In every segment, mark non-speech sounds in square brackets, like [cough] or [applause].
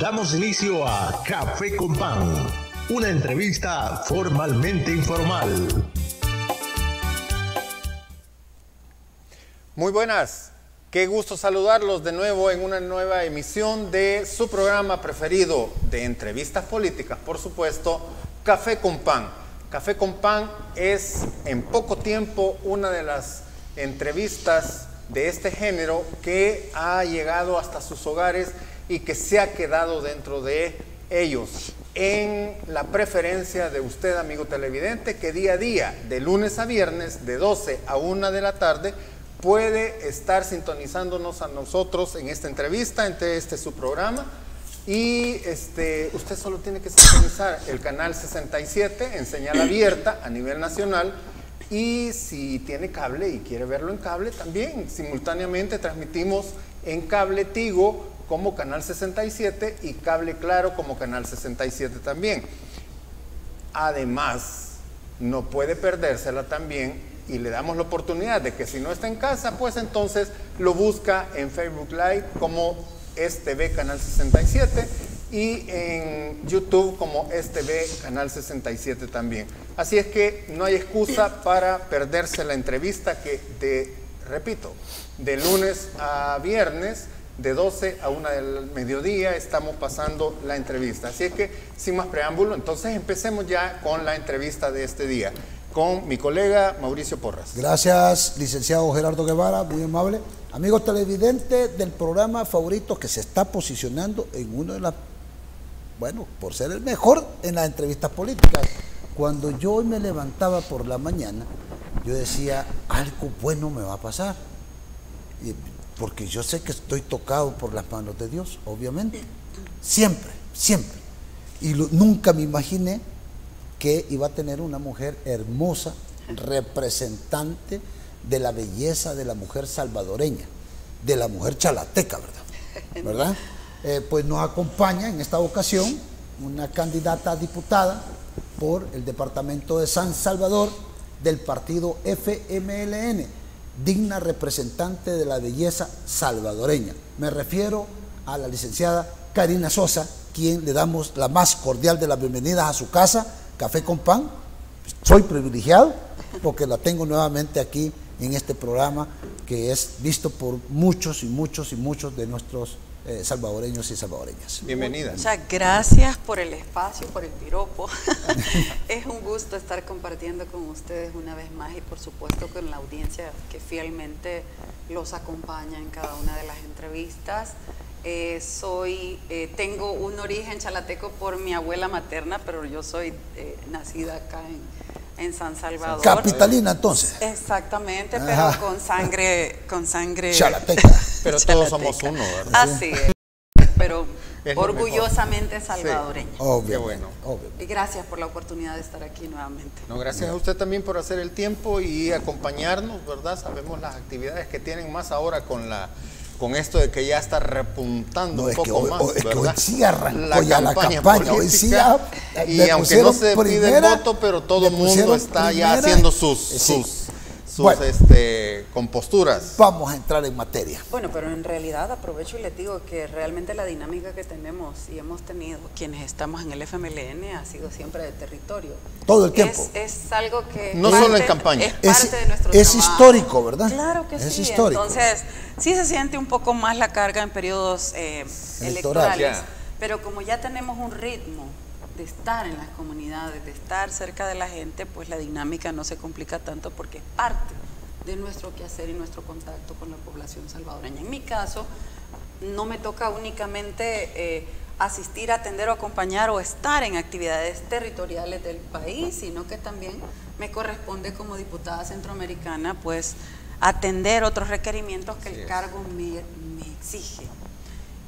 Damos inicio a Café con Pan, una entrevista formalmente informal. Muy buenas, qué gusto saludarlos de nuevo en una nueva emisión de su programa preferido de entrevistas políticas, por supuesto, Café con Pan. Café con Pan es en poco tiempo una de las entrevistas de este género que ha llegado hasta sus hogares y que se ha quedado dentro de ellos en la preferencia de usted, amigo televidente, que día a día, de lunes a viernes, de 12 a 1 de la tarde, puede estar sintonizándonos a nosotros en esta entrevista, entre este su programa. Y este, usted solo tiene que sintonizar el canal 67 en señal abierta a nivel nacional. Y si tiene cable y quiere verlo en cable, también simultáneamente transmitimos en cable Tigo como Canal 67 y Cable Claro como Canal 67 también. Además, no puede perdérsela también y le damos la oportunidad de que si no está en casa, pues entonces lo busca en Facebook Live como STV Canal 67 y en YouTube como STV Canal 67 también. Así es que no hay excusa [coughs] para perderse la entrevista que, te repito, de lunes a viernes de 12 a 1 del mediodía estamos pasando la entrevista. Así es que, sin más preámbulo, entonces empecemos ya con la entrevista de este día, con mi colega Mauricio Porras. Gracias, licenciado Gerardo Guevara, muy amable. Amigos televidentes del programa favorito que se está posicionando en uno de las, bueno, por ser el mejor en las entrevistas políticas. Cuando yo me levantaba por la mañana, yo decía, algo bueno me va a pasar. Y porque yo sé que estoy tocado por las manos de Dios, obviamente. Siempre, siempre. Y nunca me imaginé que iba a tener una mujer hermosa, representante de la belleza de la mujer salvadoreña, de la mujer chalateca, ¿verdad? ¿Verdad? Eh, pues nos acompaña en esta ocasión una candidata a diputada por el departamento de San Salvador del partido FMLN digna representante de la belleza salvadoreña. Me refiero a la licenciada Karina Sosa, quien le damos la más cordial de las bienvenidas a su casa, Café con Pan. Soy privilegiado porque la tengo nuevamente aquí en este programa que es visto por muchos y muchos y muchos de nuestros eh, salvadoreños y salvadoreñas. Bienvenida. Muchas gracias por el espacio, por el piropo. [laughs] es un gusto estar compartiendo con ustedes una vez más y por supuesto con la audiencia que fielmente los acompaña en cada una de las entrevistas. Eh, soy, eh, tengo un origen chalateco por mi abuela materna, pero yo soy nacida acá en, en San Salvador. Capitalina entonces. Exactamente, pero con sangre, con sangre chalateca. Pero [laughs] todos somos uno, ¿verdad? Así es. Pero orgullosamente salvadoreña. Obvio, bueno. Obvio. Y gracias por la oportunidad de estar aquí nuevamente. No, gracias a usted también por hacer el tiempo y acompañarnos, ¿verdad? Sabemos las actividades que tienen más ahora con la con esto de que ya está repuntando un poco más. Es que hoy sí arrancó ya la campaña. Hoy sí ya, y aunque no se pide el voto, pero todo el mundo está ya haciendo sus, sus sus este, composturas. Vamos a entrar en materia. Bueno, pero en realidad aprovecho y les digo que realmente la dinámica que tenemos y hemos tenido quienes estamos en el FMLN ha sido siempre de territorio. Todo el tiempo. Es, algo que... No solo en campaña. Es parte de nuestro Es histórico, ¿verdad? Claro que es sí. histórico. Entonces, sí se siente un poco más la carga en periodos eh, electorales. Pero como ya tenemos un ritmo de estar en las comunidades, de estar cerca de la gente, pues la dinámica no se complica tanto porque es parte de nuestro quehacer y nuestro contacto con la población salvadoreña. En mi caso, no me toca únicamente eh, asistir, atender o acompañar o estar en actividades territoriales del país, sino que también me corresponde como diputada centroamericana, pues atender otros requerimientos que el cargo me, me exige.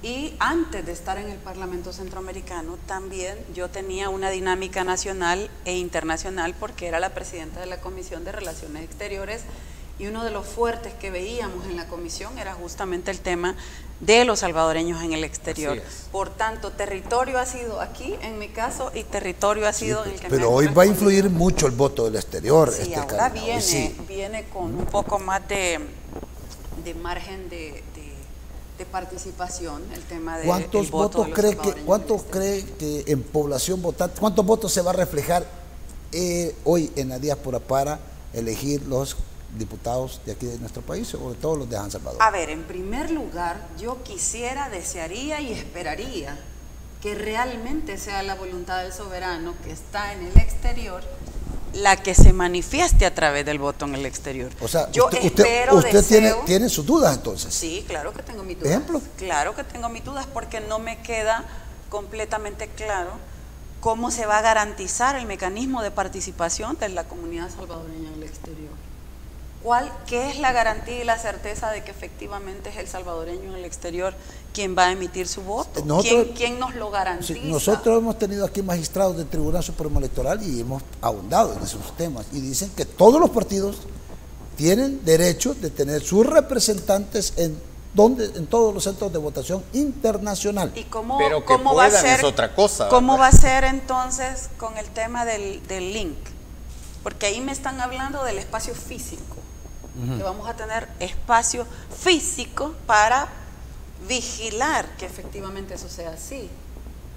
Y antes de estar en el Parlamento Centroamericano, también yo tenía una dinámica nacional e internacional porque era la presidenta de la Comisión de Relaciones Exteriores y uno de los fuertes que veíamos en la comisión era justamente el tema de los salvadoreños en el exterior. Por tanto, territorio ha sido aquí, en mi caso, y territorio ha sido en el que Pero hoy va a influir mucho el voto del exterior. Sí, este ahora viene, viene con un poco más de, de margen de de participación, el tema de ¿Cuántos votos cree que cuántos cree que en población votante, cuántos votos se va a reflejar eh, hoy en la diáspora para elegir los diputados de aquí de nuestro país, sobre todo los de San Salvador? A ver, en primer lugar, yo quisiera, desearía y esperaría que realmente sea la voluntad del soberano que está en el exterior la que se manifieste a través del voto en el exterior. O sea, yo usted, espero, usted, tiene, tiene sus dudas entonces. Sí, claro que tengo mis dudas. ¿Ejemplo? Claro que tengo mis dudas porque no me queda completamente claro cómo se va a garantizar el mecanismo de participación de la comunidad salvadoreña en el exterior. ¿Cuál, ¿Qué es la garantía y la certeza de que efectivamente es el salvadoreño en el exterior quien va a emitir su voto? ¿Quién, nos lo garantiza? nosotros hemos tenido aquí magistrados del Tribunal Supremo Electoral y hemos ahondado en esos temas y dicen que todos los partidos tienen derecho de tener sus representantes en donde en todos los centros de votación internacional. ¿Y cómo, cómo va a ser otra cosa? ¿Cómo va a ser entonces con el tema del, del link? Porque ahí me están hablando del espacio físico que vamos a tener espacio físico para vigilar que efectivamente eso sea así.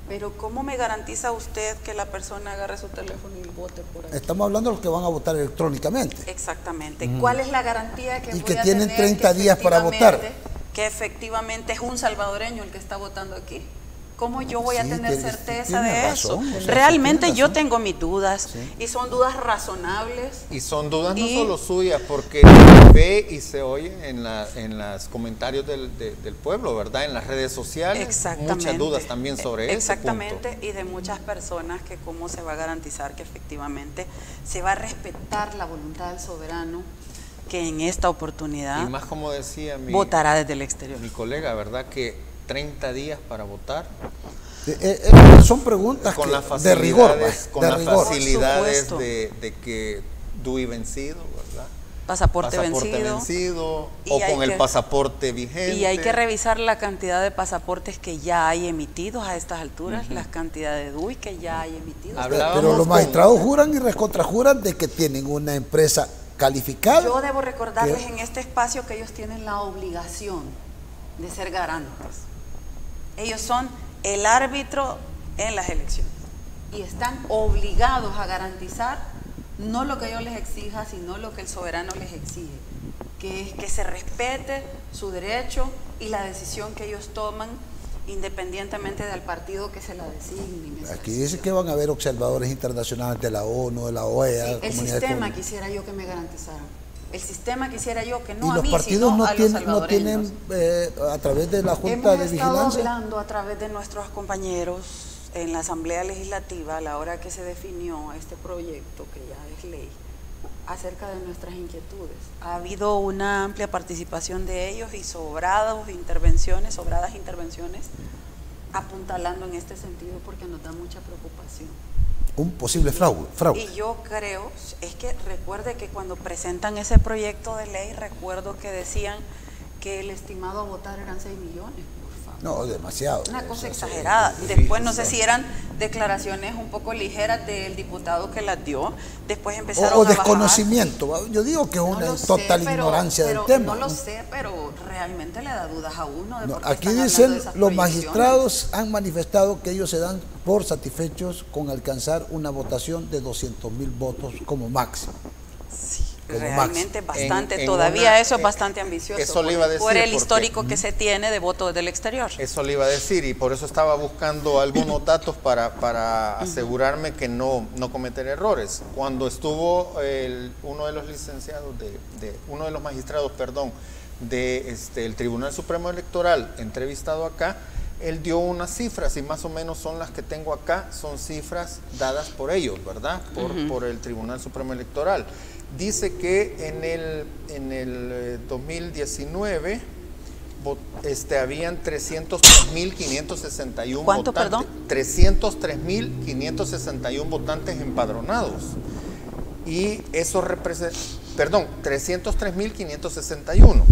Pero ¿cómo me garantiza usted que la persona agarre su teléfono y vote por ahí? Estamos hablando de los que van a votar electrónicamente. Exactamente. ¿Cuál es la garantía que y que tienen 30 días para votar? Que efectivamente es un salvadoreño el que está votando aquí. ¿Cómo yo voy a tener certeza de eso? Realmente yo tengo mis dudas y son dudas razonables. Y son dudas no solo suyas, porque se ve y se oye en, la, en los comentarios del, del, pueblo, ¿verdad? En las redes sociales. Muchas dudas también sobre eso. Exactamente, y de muchas personas que cómo se va a garantizar que efectivamente se va a respetar la voluntad del soberano que en esta oportunidad y más como decía mi, votará desde el exterior. Mi colega, ¿verdad? Que 30 días para votar. Eh, eh, eh, son preguntas con las de rigor. Con las facilidades de, que DUI vencido, ¿verdad? Pasaporte, vencido, o con el pasaporte vigente. Y hay que revisar la cantidad de pasaportes que ya hay emitidos a estas alturas, las cantidades de DUI que ya hay emitidos. Pero los magistrados juran y recontrajuran de que tienen una empresa calificada. Yo debo recordarles en este espacio que ellos tienen la obligación de ser garantes. Ellos son el árbitro en las elecciones y están obligados a garantizar no lo que yo les exija, sino lo que el soberano les exige, que es que se respete su derecho y la decisión que ellos toman independientemente del partido que se la designe. Aquí dice que van a haber observadores internacionales de la ONU, de la OEA. el sistema quisiera yo que me garantizara el sistema quisiera yo que no ¿Y a los partidos no, tienen, no tienen eh, a través de la Junta de Vigilancia? Hemos hablando a través de nuestros compañeros en la Asamblea Legislativa a la hora que se definió este proyecto, que ya es ley, acerca de nuestras inquietudes. Ha habido una amplia participación de ellos y sobradas intervenciones, sobradas intervenciones apuntalando en este sentido porque nos da mucha preocupación un posible fraude. Y yo creo, es que recuerde que cuando presentan ese proyecto de ley, recuerdo que decían que el estimado a votar eran 6 millones. No, demasiado. Una cosa exagerada. Después no sé si eran declaraciones un poco ligeras del diputado que las dio. Después empezaron o, o desconocimiento. Yo digo que es una total ignorancia del tema. No lo sé, pero realmente le da dudas a uno. De aquí dicen los magistrados han manifestado que ellos se dan por satisfechos con alcanzar una votación de 200 mil votos como máximo. Sí realmente bastante, todavía eso es bastante ambicioso. Eso le iba a decir. Por el histórico que se tiene de votos del exterior. Eso le iba a decir y por eso estaba buscando algunos datos para, para asegurarme que no, no cometer errores. Cuando estuvo el, uno de los licenciados, de, de, uno de los magistrados, perdón, del este, el Tribunal Supremo Electoral entrevistado acá, él dio unas cifras y más o menos son las que tengo acá, son cifras dadas por ellos, ¿verdad? Por, por el Tribunal Supremo Electoral dice que en el, en el 2019 eh, este, habían 303.561 ¿Cuánto, perdón? 303.561 votantes empadronados. Y eso representa, perdón, 303.561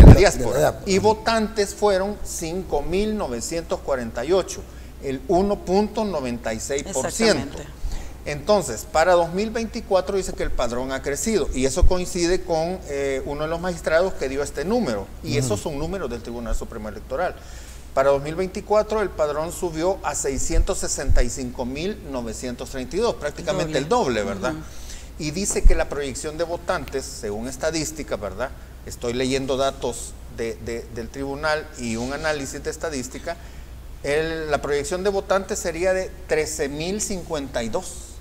en la diáspora. Y votantes fueron 5.948, el 1.96%. Entonces, para 2024 dice que el padrón ha crecido y eso coincide con eh, uno de los magistrados que dio este número y esos son números del Tribunal Supremo Electoral. Para 2024 el padrón subió a 665.932, prácticamente el doble, ¿verdad? Y dice que la proyección de votantes, según estadística, ¿verdad? Estoy leyendo datos del tribunal y un análisis de estadística, la proyección de votantes sería de 13.052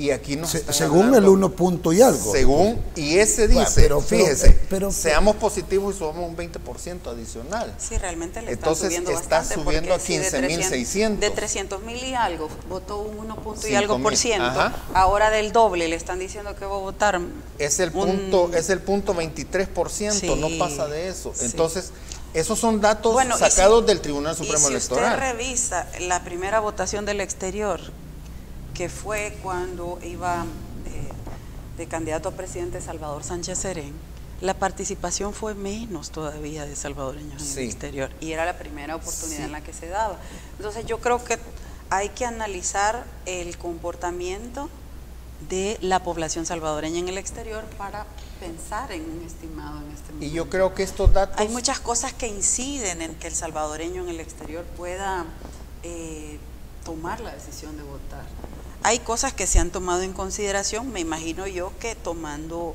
y aquí según el uno punto y algo. Según y ese dice pero, fíjese pero, seamos positivos y subamos un 20% adicional. Sí realmente le entonces subiendo está subiendo a 15.600 de 300 mil y algo votó un 1 punto y algo por ciento. Ahora del doble le están diciendo que va a votar es el punto es el punto 23% no pasa de eso. entonces esos son datos sacados del Tribunal Supremo y si Electoral. Usted revisa la primera votación del exterior, que fue cuando iba eh, de candidato a presidente Salvador Sánchez Serén, la participación fue menos todavía de salvadoreños en el exterior y era la primera oportunidad en la que se daba. Entonces yo creo que hay que analizar el comportamiento de la población salvadoreña en el exterior para pensar en un estimado en este momento. Y yo creo que estos datos... Hay muchas cosas que inciden en que el salvadoreño en el exterior pueda eh, tomar la decisión de votar. Hay cosas que se han tomado en consideración, me imagino yo que tomando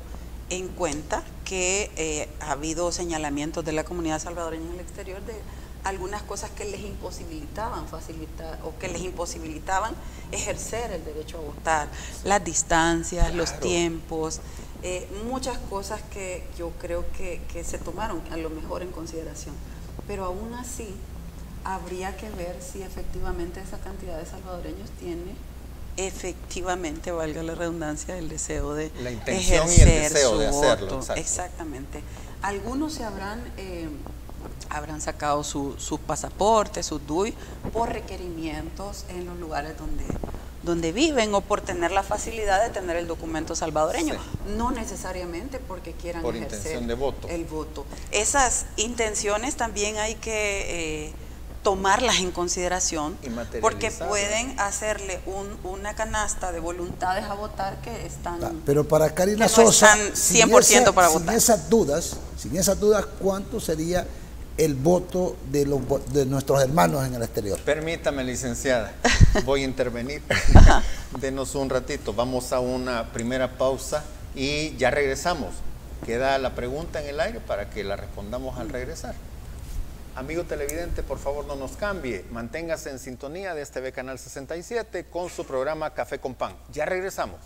en cuenta que eh, ha habido señalamientos de la comunidad salvadoreña en el exterior de algunas cosas que les imposibilitaban facilitar o que les imposibilitaban ejercer el derecho a votar, las distancias, los tiempos, eh, muchas cosas que yo creo que, que se tomaron a lo mejor en consideración. Pero aún así habría que ver si efectivamente esa cantidad de salvadoreños tiene efectivamente, valga la redundancia, el deseo de la intención y el deseo de hacerlo. Exactamente. Algunos se habrán eh, habrán sacado sus su pasaportes, sus DUI, por requerimientos en los lugares donde, donde viven o por tener la facilidad de tener el documento salvadoreño. No necesariamente porque quieran ejercer el voto. Esas intenciones también hay que... Eh, tomarlas en consideración porque pueden hacerle una canasta de voluntades a votar que están ah, pero para Karina Sosa 100% para votar. sin esas dudas sin esas dudas cuánto sería el voto de los de nuestros hermanos en el exterior permítame licenciada [laughs] voy a intervenir. [laughs] Denos un ratito vamos a una primera pausa y ya regresamos. Queda la pregunta en el aire para que la respondamos al regresar Amigo televidente, por favor no nos cambie. Manténgase en sintonía de este B Canal 67 con su programa Café con Pan. Ya regresamos.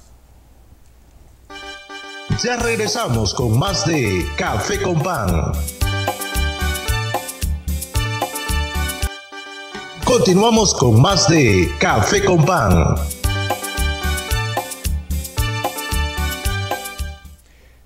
Ya regresamos con más de Café con Pan. Continuamos con más de Café con Pan.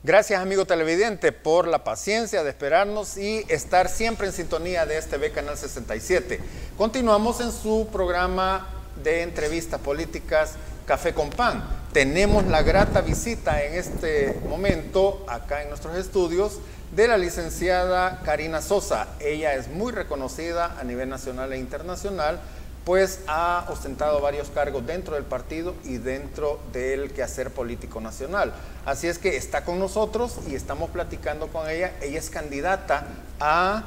Gracias amigo televidente por la paciencia de esperarnos y estar siempre en sintonía de este B Canal 67. Continuamos en su programa de entrevistas políticas Café con Pan. Tenemos la grata visita en este momento acá en nuestros estudios de la licenciada Karina Sosa. Ella es muy reconocida a nivel nacional e internacional pues ha ostentado varios cargos dentro del partido y dentro del quehacer político nacional. Así es que está con nosotros y estamos platicando con ella. Ella es candidata a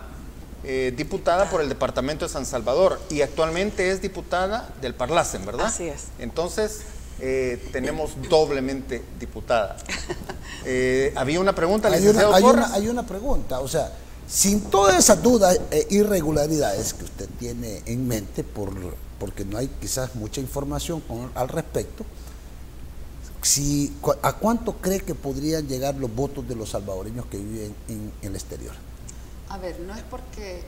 eh, diputada por el departamento de San Salvador y actualmente es diputada del Parlacen, ¿verdad? Así es. Entonces, eh, tenemos doblemente diputada. [laughs] Eh, había una pregunta, hay una, hay una, hay una pregunta, o sea, sin todas esas dudas e irregularidades que usted tiene en mente, por, porque no hay quizás mucha información al respecto, si, ¿a cuánto cree que podrían llegar los votos de los salvadoreños que viven en, el exterior? A ver, no es porque,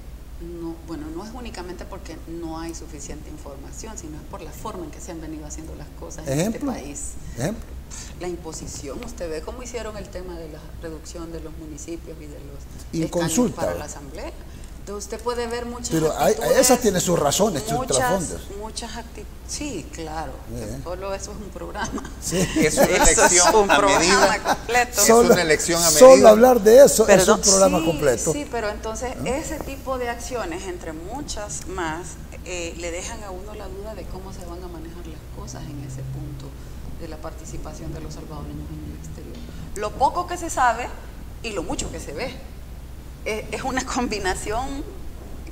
no, bueno, no es únicamente porque no hay suficiente información, sino es por la forma en que se han venido haciendo las cosas en este país. ¿Ejemplo? La imposición. Usted ve cómo hicieron el tema de la reducción de los municipios y de los escaños para la asamblea. usted puede ver muchas Pero esas tienen sus razones, sus trasfondos. Muchas actitudes. Sí, claro. Solo eso es un programa. Sí. [laughs] Es una elección a medida. Completo. Solo, es una elección a medida. Solo hablar de eso es un programa completo. Sí, pero entonces ese tipo de acciones, entre muchas más, eh, le dejan a uno la duda de cómo se van a manejar las cosas en ese punto de la participación de los salvadoreños en el exterior. Lo poco que se sabe y lo mucho que se ve. Eh, es una [laughs] combinación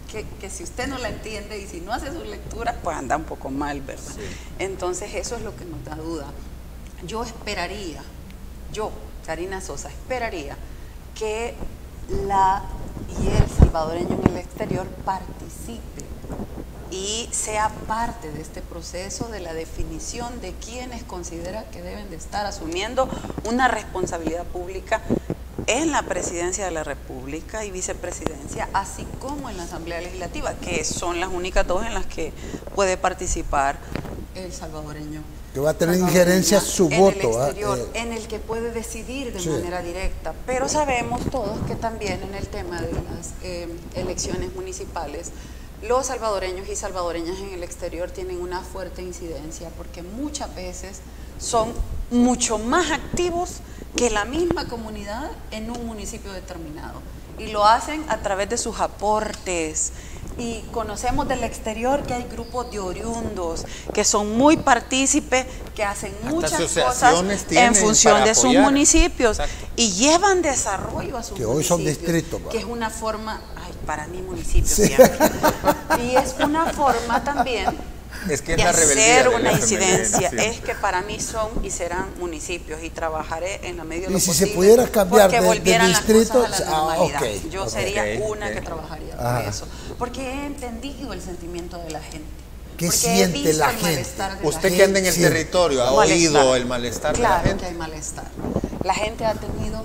que, si usted no la entiende y si no hace su lectura, pues anda un poco mal, ¿verdad? Entonces eso es lo que nos da duda. Yo esperaría, yo, Karina Sosa, esperaría que la y el salvadoreño en el exterior participe y sea parte de este proceso de la definición de quienes considera que deben de estar asumiendo una responsabilidad pública en la presidencia de la República y vicepresidencia, así como en la Asamblea Legislativa, que son las únicas dos en las que puede participar el salvadoreño. Que va a tener injerencia su voto. En el ¿ah? exterior, eh, en el que puede decidir de manera directa. Pero sabemos todos que también en el tema de las eh, elecciones municipales, los salvadoreños y salvadoreñas en el exterior tienen una fuerte incidencia porque muchas veces son mucho más activos que la misma comunidad en un municipio determinado. Y lo hacen a través de sus aportes. Y conocemos del exterior que hay grupos de oriundos que son muy partícipes, que hacen muchas cosas en función de sus municipios y llevan desarrollo a sus que hoy son distritos. Que es una forma, para mí municipio Y es una forma también es que es la hacer una incidencia. Es que para mí son y serán municipios y trabajaré en la medida de lo y si se pudiera cambiar de, volvieran distrito, las cosas a la ah, normalidad. Yo sería una que trabajaría por eso, porque he entendido el sentimiento de la gente. ¿Qué siente la gente? Usted que anda en el territorio, ¿ha oído el malestar de la gente? Claro que hay malestar. La gente ha tenido,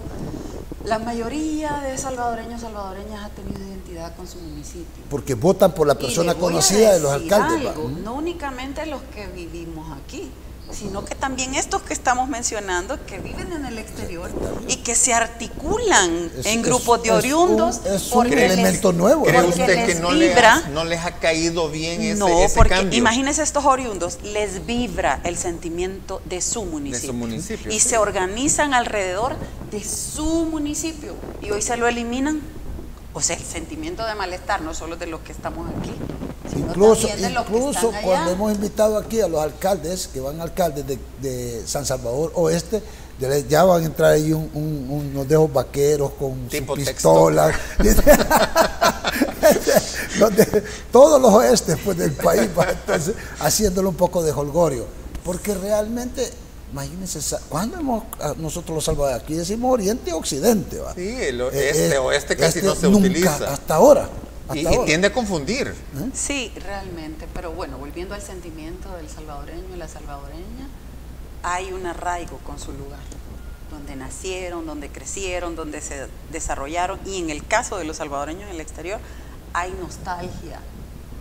la mayoría de salvadoreños salvadoreñas ha tenido con su municipio. Porque votan por la persona conocida de los alcaldes. no únicamente los que vivimos aquí, sino que también estos que estamos mencionando, que viven en el exterior y que se articulan en grupos de oriundos. Es un, elemento nuevo. ¿Cree usted que no, les ha, caído bien ese, no, porque Imagínense estos oriundos, les vibra el sentimiento de su municipio. municipio y se organizan alrededor de su municipio. Y hoy se lo eliminan o sea, el sentimiento de malestar, no solo de los que estamos aquí, sino incluso, también de los incluso que están cuando hemos invitado aquí a los alcaldes, que van alcaldes de, San Salvador Oeste, ya van a entrar ahí unos dejos vaqueros con pistolas. [laughs] todos los oestes pues, del país, entonces, haciéndolo un poco de holgorio. Porque realmente Imagínense, ¿cuándo hemos nosotros los salvadores? Aquí decimos oriente y occidente. ¿va? Sí, el eh, este oeste casi este no se utiliza. Hasta ahora. y, tiende a confundir. ¿Eh? Sí, realmente. Pero bueno, volviendo al sentimiento del salvadoreño y la salvadoreña, hay un arraigo con su lugar. Donde nacieron, donde crecieron, donde se desarrollaron. Y en el caso de los salvadoreños en el exterior, hay nostalgia,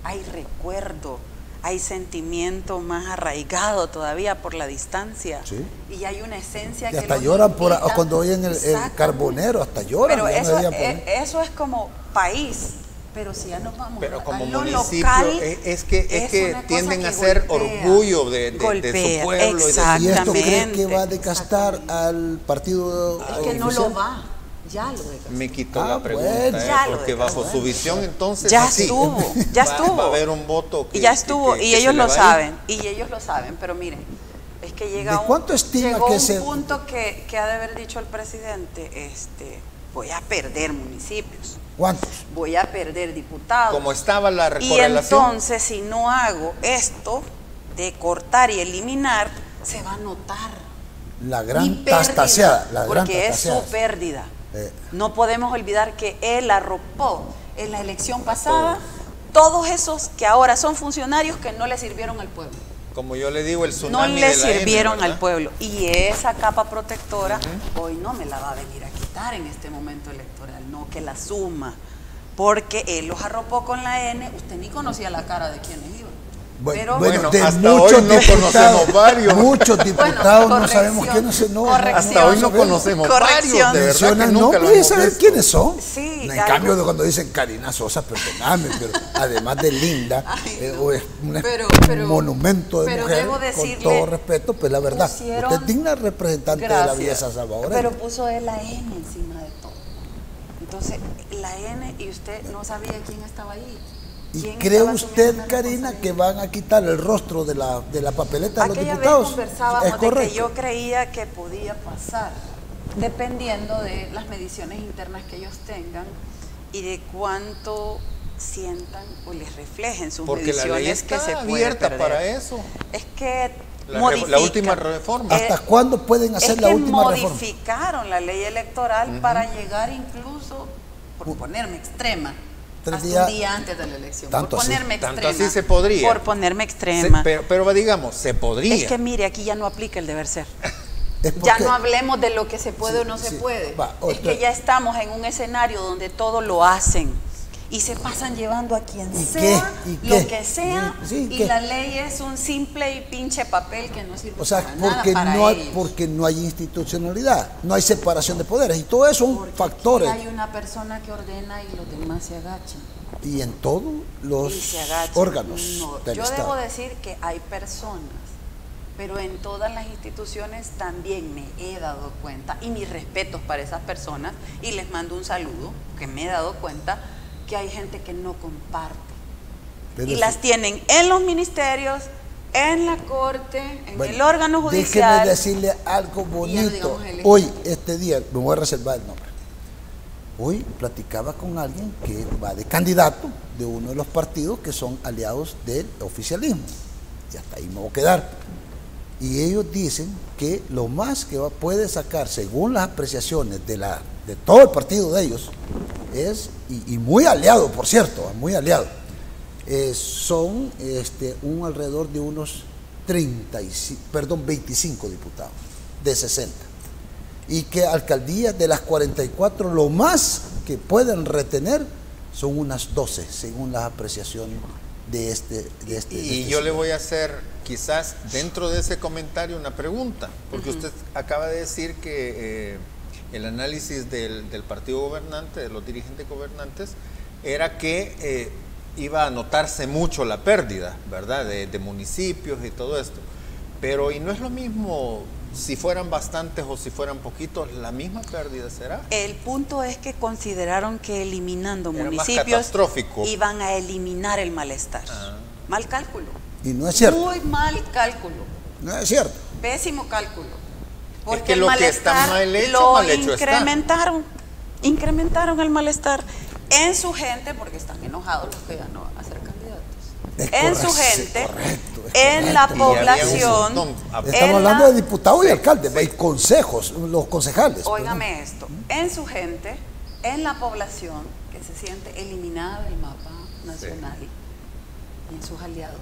hay recuerdo hay sentimiento más arraigado todavía por la distancia. Y hay una esencia que. hasta lloran por, cuando oyen el, carbonero, hasta lloran. Pero eso, es, eso es como país. Pero si ya nos vamos pero como municipio, es, que, es, que tienden a ser orgullo de, su pueblo. ¿Y esto cree que va a decastar al partido? Es que no lo va. Ya lo Me quitó la ah, pregunta, eh, porque bajo su visión entonces ya estuvo, [laughs] ya estuvo. Va, a haber un voto que, y ya estuvo y ellos lo saben, y ellos lo saben, pero miren, es que llega un, cuánto estima llegó que un se... punto que, que ha de haber dicho el presidente, este, voy a perder municipios. ¿Cuántos? Voy a perder diputados. Como estaba la Y entonces si no hago esto de cortar y eliminar, se va a notar. La gran tastaseada. La porque es su pérdida. Eh. No podemos olvidar que él arropó en la elección pasada todos esos que ahora son funcionarios que no le sirvieron al pueblo. Como yo le digo, el tsunami No le sirvieron al pueblo. Y esa capa protectora hoy no me la va a venir a quitar en este momento electoral, no que la suma. Porque él los arropó con la N, usted ni conocía la cara de quienes iban. Bueno, Bueno, de hasta muchos hoy no diputados, conocemos [laughs] varios. Muchos diputados no sabemos quiénes son. No. Hasta hoy no conocemos Corrección. varios, de verdad que nunca y hemos saber visto. quiénes son. Sí, en algo. cambio de cuando dicen Karina Sosa, perdóname, pero además de linda, [laughs] Ay, eh, no. es un Pero- un pero- monumento de pero mujer, debo con decirle, todo respeto, pues la verdad, pusieron- usted es digna representante de la Gracias. belleza salvadoreña. Pero puso él la N encima de todo. Entonces, la N y usted no sabía quién estaba ahí. ¿Y ¿Quién cree usted, la Karina, que van a quitar el rostro de la, de la papeleta de los Aquella vez diputados? conversábamos es de que correcto. yo creía que podía pasar, dependiendo de las mediciones internas que ellos tengan y de cuánto sientan o les reflejen sus Porque la mediciones ley está que se puede abierta perder. para eso. Es que La la última reforma. ¿Hasta cuándo pueden hacer es la que última reforma? modificaron la ley electoral para llegar incluso, por ponerme extrema, Tres hasta días- un día antes de la elección. Tanto por así. ponerme Tanto extrema. así se podría. Por ponerme Se- extrema. pero, pero digamos, se podría. Es que mire, aquí ya no aplica el deber ser. [laughs] Ya no hablemos de lo que se puede Sí, o no se sí. puede. Va, es que ya estamos en un escenario donde todo lo hacen y se pasan llevando a quien ¿Y sea, qué? ¿Y lo que sea, Sí, y ¿qué? la ley es un simple y pinche papel que no sirve O sea, para nada porque para no, hay, ellos. porque no hay institucionalidad, no hay separación de poderes y todo eso son Porque factores. hay una persona que ordena y los demás se agachan. Y en todos los órganos No, del yo Estado. debo decir que hay personas, pero en todas las instituciones también me he dado cuenta, y mis respetos para esas personas, y les mando un saludo, que me he dado cuenta que hay gente que no comparte. Pero y las tienen en los ministerios, en la corte, en Bueno, el órgano Déjeme judicial. decirle algo bonito. Hoy, este día, me voy a reservar el nombre. Hoy platicaba con alguien que va de candidato de uno de los partidos que son aliados del oficialismo. Y hasta ahí me voy a quedar. Y ellos dicen que lo más que puede sacar, según las apreciaciones de, la, de todo el partido de ellos, es, y, y muy aliado, por cierto, muy aliado, eh, son este, un alrededor de unos 35, perdón, 25 diputados de 60. Y que alcaldías de las 44, lo más que pueden retener son unas 12, según las apreciaciones de este. De este de Y este yo le voy a hacer quizás dentro de ese comentario una pregunta, porque usted acaba de decir que eh, el análisis del, del partido gobernante, de los dirigentes gobernantes, era que eh, iba a notarse mucho la pérdida, ¿verdad? De, de municipios y todo esto. Pero, ¿y no es lo mismo si fueran bastantes o si fueran poquitos, la misma pérdida será? El punto es que consideraron que eliminando Era municipios iban a eliminar el malestar. Ah. Mal cálculo. Y no es cierto. Muy mal cálculo. No es cierto. Pésimo cálculo. Porque que el lo que está malestar mal hecho, lo mal hecho está. incrementaron. Incrementaron el malestar en su gente porque están enojados los que ya no van a ser candidatos. Es en su gente, correcto, es en la. Y población. Estamos en hablando la- de diputados y alcaldes, hay consejos, los concejales. Óigame esto, en su gente, en la población que se siente eliminada del mapa nacional y en sus aliados.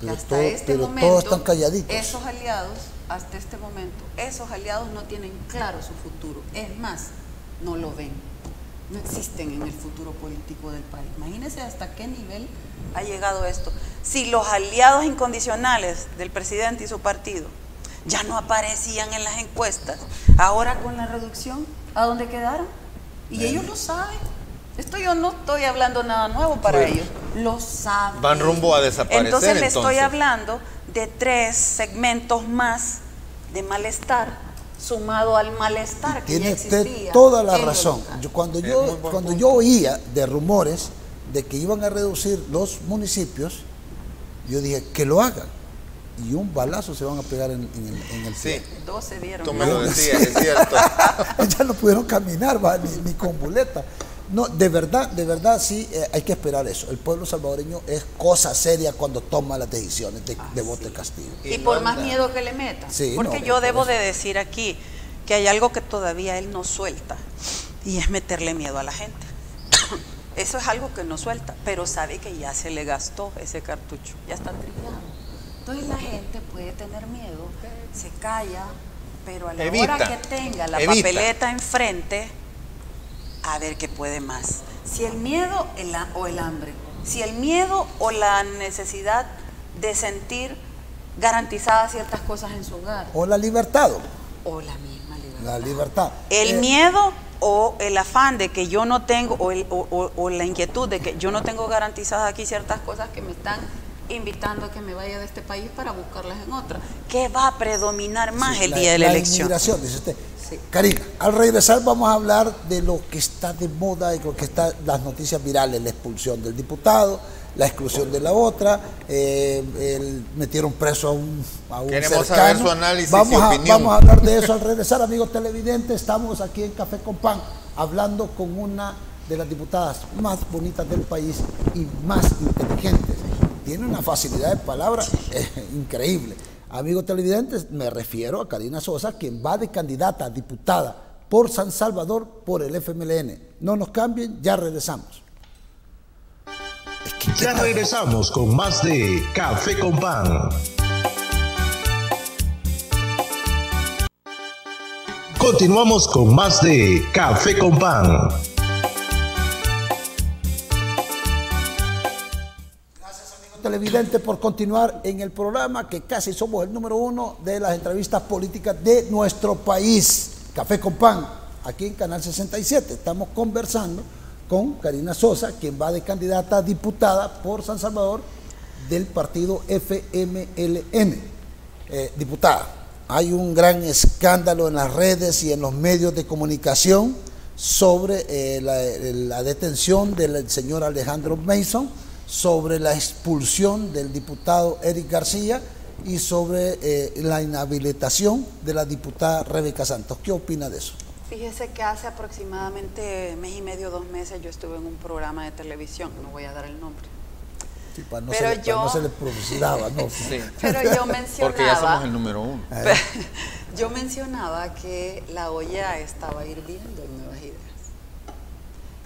Pero hasta todo- este pero momento, todos están calladitos. Esos aliados, hasta este momento, esos aliados no tienen claro su futuro. Es más, no lo ven. No existen en el futuro político del país. Imagínense hasta qué nivel ha llegado esto. Si los aliados incondicionales del presidente y su partido ya no aparecían en las encuestas, ahora con la reducción, ¿a dónde quedaron? Y ellos lo saben. Esto yo no estoy hablando nada nuevo para Pues, ellos. Lo saben. van rumbo a desaparecer, Entonces le estoy hablando de tres segmentos más de malestar sumado al malestar que Tiene ya usted existía toda la razón. Yo, cuando Es yo, cuando punto. yo oía de rumores de que iban a reducir los municipios, yo dije que lo hagan. Y un balazo se van a pegar en, en el, en el Sí, pie. Dos se vieron. tú me lo decías, es cierto. [laughs] ya no pudieron caminar, va, ni, ni con buleta. No, de verdad, de verdad sí eh, hay que esperar eso. El pueblo salvadoreño es cosa seria cuando toma las decisiones de, de voto de castigo. Y, Y por más miedo que le metan. Sí, Porque no, yo por debo eso. de decir aquí que hay algo que todavía él no suelta y es meterle miedo a la gente. [coughs] Eso es algo que no suelta, pero sabe que ya se le gastó ese cartucho, ya está trillado. Entonces la gente puede tener miedo, se calla, pero a la Evita, hora que tenga la evita. papeleta enfrente, a ver qué puede más. Si el miedo el o el hambre, si el miedo o la necesidad de sentir garantizadas ciertas cosas en su hogar. O la libertad. O la misma libertad. La libertad. El Eh, miedo o el afán de que yo no tengo, o, el- o- o- o la inquietud de que yo no tengo garantizadas aquí ciertas cosas que me están invitando a que me vaya de este país para buscarlas en otra. ¿Qué va a predominar más el día de la, elección? inmigración, dice usted. Sí. Karina, al regresar vamos a hablar de lo que está de moda y lo que está las noticias virales, la expulsión del diputado, la exclusión de la otra, eh, el- metieron preso a un, a un Queremos cercano. saber su análisis vamos y a, opinión. Vamos a hablar de eso al regresar, amigos televidentes. Estamos aquí en Café con Pan hablando con una de las diputadas más bonitas del país y más inteligentes. Tiene una facilidad de palabra eh, increíble. Amigos televidentes, me refiero a Karina Sosa, quien va de candidata a diputada por San Salvador por el FMLN. No nos cambien, ya regresamos. Es que, ¿qué Ya regresamos con más de Café con Pan. Continuamos con más de Café con Pan. Televidente por continuar en el programa que casi somos el número uno de las entrevistas políticas de nuestro país. Café con Pan, aquí en Canal 67. Estamos conversando con Karina Sosa, quien va de candidata a diputada por San Salvador del partido FMLN. Eh, diputada, hay un gran escándalo en las redes y en los medios de comunicación sobre eh, la detención del señor Alejandro Mason, sobre la expulsión del diputado Eric García y sobre eh, la inhabilitación de la diputada Rebeca Santos. ¿Qué opina de eso? Fíjese que hace aproximadamente mes y medio, dos meses, yo estuve en un programa de televisión, no voy a dar el nombre, Sí, para no, Pero se, yo- no se le publicidaba, ¿no? [laughs] Sí. pero yo [laughs] mencionaba... Porque ya somos el número uno. [laughs] Yo mencionaba que la olla estaba hirviendo en Nuevas Ideas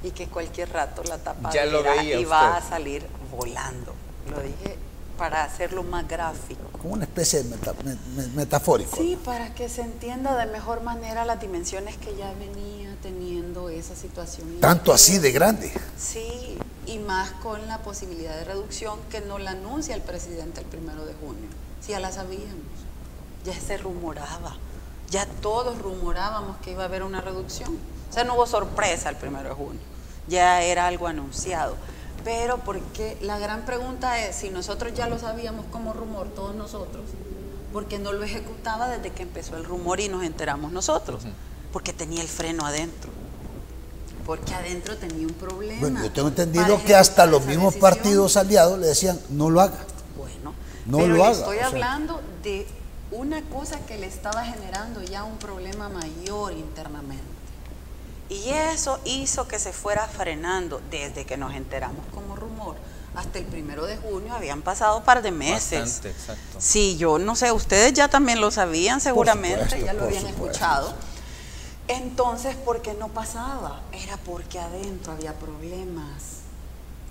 y que cualquier rato la tapa Ya lo veía iba usted. a salir volando. Lo dije para hacerlo más gráfico. Como una especie de meta- me- me- metafórico. Sí, para que se entienda de mejor manera las dimensiones que ya venía teniendo esa situación. Tanto así de grande. Sí, y más con la posibilidad de reducción que no la anuncia el presidente el primero de junio. Sí, ya la sabíamos, ya se rumoraba, ya todos rumorábamos que iba a haber una reducción. O sea, no hubo sorpresa el primero de junio, ya era algo anunciado. Pero porque la gran pregunta es, si nosotros ya lo sabíamos como rumor, todos nosotros, ¿por qué no lo ejecutaba desde que empezó el rumor y nos enteramos nosotros? Porque tenía el freno adentro. Porque adentro tenía un problema. Bueno, yo tengo entendido que hasta los mismos decisión. partidos aliados le decían, no lo haga. Bueno, No pero lo le haga, estoy o sea. hablando de una cosa que le estaba generando ya un problema mayor internamente. Y eso hizo que se fuera frenando desde que nos enteramos como rumor. Hasta el primero de junio habían pasado un par de meses. Bastante, exacto. Sí, yo no sé, ustedes ya también lo sabían seguramente, supuesto, ya lo habían supuesto. escuchado. Entonces, ¿por qué no pasaba? Era porque adentro había problemas.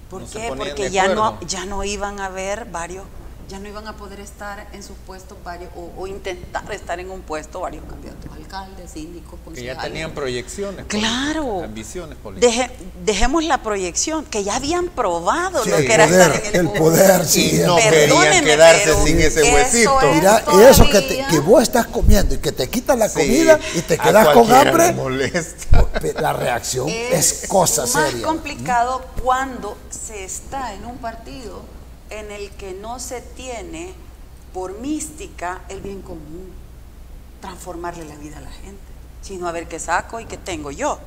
¿Por No qué? Porque ya no, ya no iban a haber varios, ya no iban a poder estar en sus puestos varios, o, o intentar estar en un puesto varios candidatos, alcaldes, síndicos, Que concejales. ya tenían proyecciones. Claro. políticas, Ambiciones políticas. Deje- dejemos la proyección, que ya habían probado Sí, lo el que era poder, estar en el, el poder, sí. Y no querían quedarse sin ese eso huesito. es Mira, todavía- eso que, te- que vos estás comiendo y que te quitan la Sí, comida y te a quedas con hambre, le molesta. la reacción es, cosa más seria. complicado cuando se está en un partido en el que no se tiene por mística el bien común, transformarle la vida a la gente, sino a ver qué saco y qué tengo yo.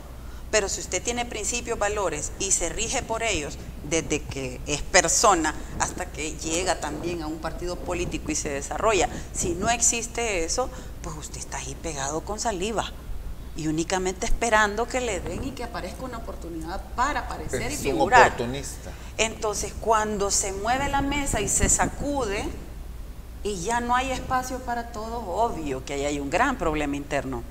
Pero si usted tiene principios, valores y se rige por ellos desde que es persona hasta que llega también a un partido político y se desarrolla, si no existe eso, pues usted está ahí pegado con saliva y únicamente esperando que le den y que aparezca una oportunidad para aparecer y Es un figurar. oportunista. Entonces, cuando se mueve la mesa y se sacude y ya no hay espacio para todo, obvio que ahí hay un gran problema interno.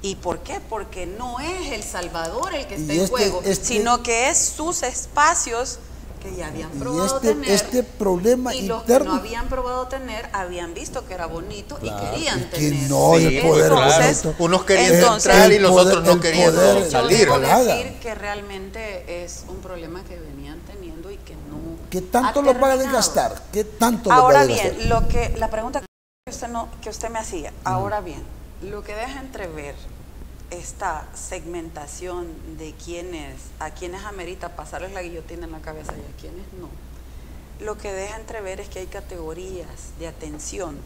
¿Y por qué? Porque no es El Salvador el que está en este- juego, este- sino que es sus espacios que ya habían Y probado este- tener. este problema y los que interno- no habían probado tener habían visto que era bonito Claro, y querían y que tener. no, Sí, el poder Entonces, bonito. Unos querían entonces- entrar y los poder- otros no querían poder- yo salir. debo Halaga. decir que realmente es un problema que venían teniendo y que no ¿Qué tanto lo va a desgastar? ¿Qué tanto ahora va a bien, lo que la pregunta que usted no que usted me hacía, ahora bien, lo que deja entrever esta segmentación de quienes a quienes amerita pasarles la guillotina en la cabeza y a quienes no. Lo que deja entrever es que hay categorías de atención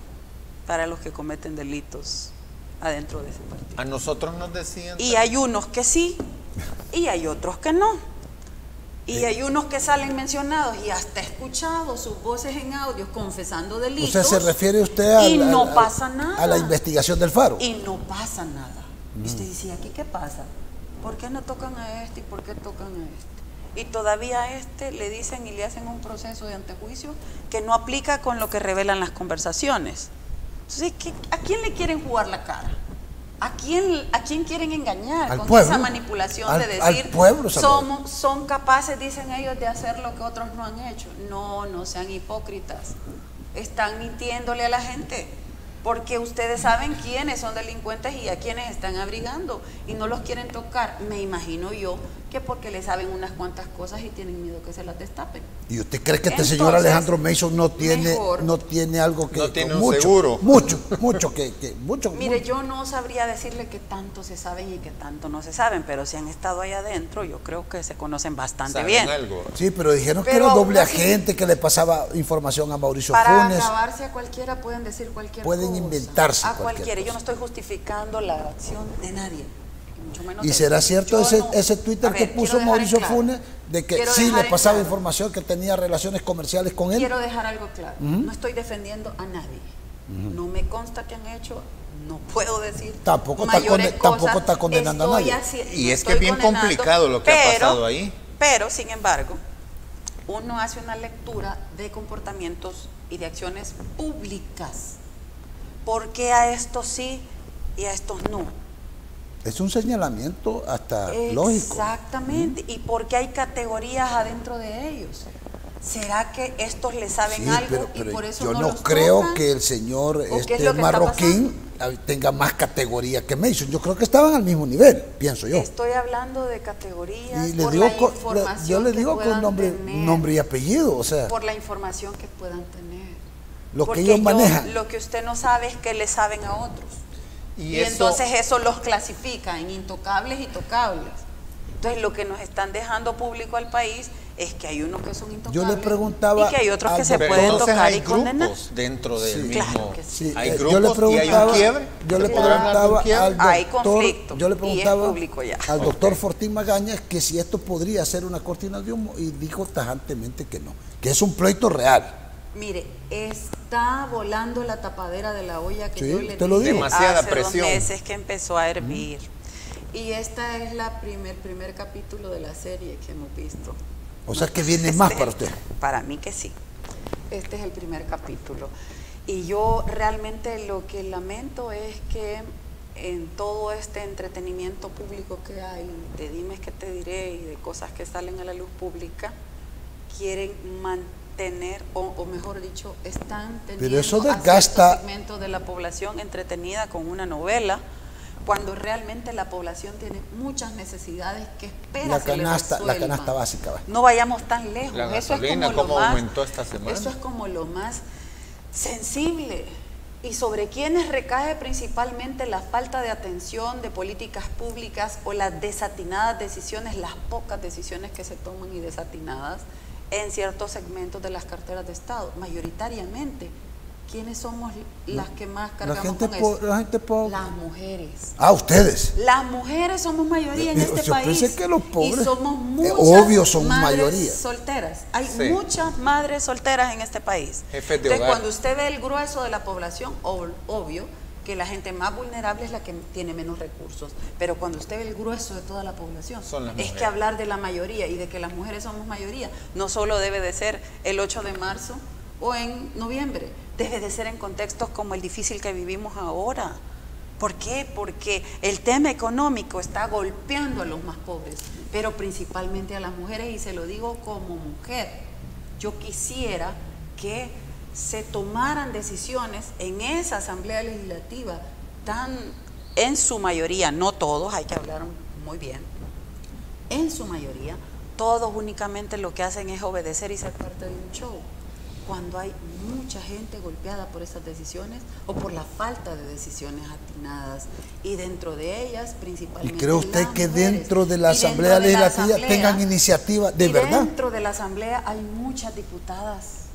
para los que cometen delitos adentro de ese partido. A nosotros nos decían. Y hay unos que sí y hay otros que no. Y hay unos que salen mencionados y hasta he escuchado sus voces en audio confesando delitos. O sea, se refiere usted a, y no pasa nada. a la investigación del faro. Y no pasa nada. Y usted dice, ¿aquí qué pasa? ¿Por qué no tocan a este y por qué tocan a este? Y todavía a este le dicen y le hacen un proceso de antejuicio que no aplica con lo que revelan las conversaciones. Entonces, ¿a quién le quieren jugar la cara? ¿A quién, ¿A quién quieren engañar con esa manipulación de decir pueblo, somos, son capaces, dicen ellos, de hacer lo que otros no han hecho? No, no sean hipócritas. Están mintiéndole a la gente porque ustedes saben quiénes son delincuentes y a quiénes están abrigando y no los quieren tocar. Me imagino yo que porque le saben unas cuantas cosas y tienen miedo que se las destapen. ¿Y usted cree que este señor Alejandro Mason no tiene no tiene algo que no tiene mucho, seguro. mucho mucho que, mucho Mire, yo no sabría decirle que tanto se saben y que tanto no se saben, pero si han estado ahí adentro, yo creo que se conocen bastante bien. Algo. Sí, pero dijeron que era doble agente que le pasaba información a Mauricio para Funes. Para acabarse a cualquiera pueden decir cualquier pueden cosa. inventarse a cualquiera. Yo no estoy justificando la acción de nadie. ¿Y será cierto ese, ese Twitter que puso Mauricio Funes de que sí le pasaba información que tenía relaciones comerciales con él? Quiero dejar algo claro. No estoy defendiendo a nadie. No me consta que han hecho, no puedo decir. Tampoco, está, tampoco está condenando a nadie. y es que es bien complicado lo que ha pasado ahí. Pero, sin embargo, uno hace una lectura de comportamientos y de acciones públicas. ¿Por qué a estos sí y a estos no? Es un señalamiento hasta lógico. Exactamente. ¿Y por qué hay categorías adentro de ellos? ¿Será que estos le saben algo y por eso yo no, no creo que el señor este marroquín tenga más categoría que Mason. Yo creo que estaban al mismo nivel, pienso yo. Estoy hablando de categorías y le digo yo le digo con nombre, nombre y apellido, o sea. Por la información que puedan tener. Lo que ellos manejan. Lo que usted no sabe es que le saben a otros. Y, entonces eso los clasifica en intocables y tocables. Entonces lo que nos están dejando público al país es que hay unos que son intocables yo le preguntaba y que hay otros que se pueden tocar y condenar. dentro del mismo. sí. Hay eh, grupos yo le preguntaba, y hay un quiebre. Yo le preguntaba al doctor, hay conflicto yo le preguntaba ya. al doctor Fortín Magaña que si esto podría ser una cortina de humo y dijo tajantemente que no, que es un pleito real. Mire, está volando la tapadera de la olla que yo le te lo dije Demasiada hace presión. dos meses que empezó a hervir. Y esta es la primer, primer capítulo de la serie que hemos visto. O sea que viene [laughs] más para usted. Para mí que sí. Este es el primer capítulo. Y yo realmente lo que lamento es que en todo este entretenimiento público que hay, de dimes que te diré y de cosas que salen a la luz pública, quieren mantener, o, mejor dicho, están teniendo Pero eso desgasta... segmento de la población entretenida con una novela, cuando realmente la población tiene muchas necesidades que espera la canasta, la canasta básica. No vayamos tan lejos. La eso es como lo ¿cómo más, aumentó esta semana? Eso es como lo más sensible y sobre quienes recae principalmente la falta de atención de políticas públicas o las desatinadas decisiones, las pocas decisiones que se toman y desatinadas en ciertos segmentos de las carteras de Estado, mayoritariamente. ¿Quiénes somos las que más cargamos la gente con eso? La gente pobre. Las mujeres. Ah, ustedes. Las mujeres somos mayoría en este Yo país. Pensé que los pobres. Y somos muchas obvio son madres mayoría. solteras. Hay Sí. muchas madres solteras en este país. Jefes de Entonces, hogar. cuando usted ve el grueso de la población, ob- obvio que la gente más vulnerable es la que tiene menos recursos. Pero cuando usted ve el grueso de toda la población, es que hablar de la mayoría y de que las mujeres somos mayoría no solo debe de ser el 8 de marzo o en noviembre, debe de ser en contextos como el difícil que vivimos ahora. ¿Por qué? Porque el tema económico está golpeando a los más pobres, pero principalmente a las mujeres, y se lo digo como mujer. Yo quisiera que se tomaran decisiones en esa Asamblea Legislativa tan, en su mayoría, no todos, hay que hablar muy bien, en su mayoría, todos únicamente lo que hacen es obedecer y ser parte de un show. Cuando hay mucha gente golpeada por esas decisiones o por la falta de decisiones atinadas y dentro de ellas principalmente. ¿Y cree usted que dentro de la Asamblea Legislativa tengan iniciativa de verdad? Dentro de la Asamblea hay muchas diputadas